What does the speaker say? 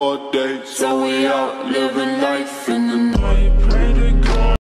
all day. So we out living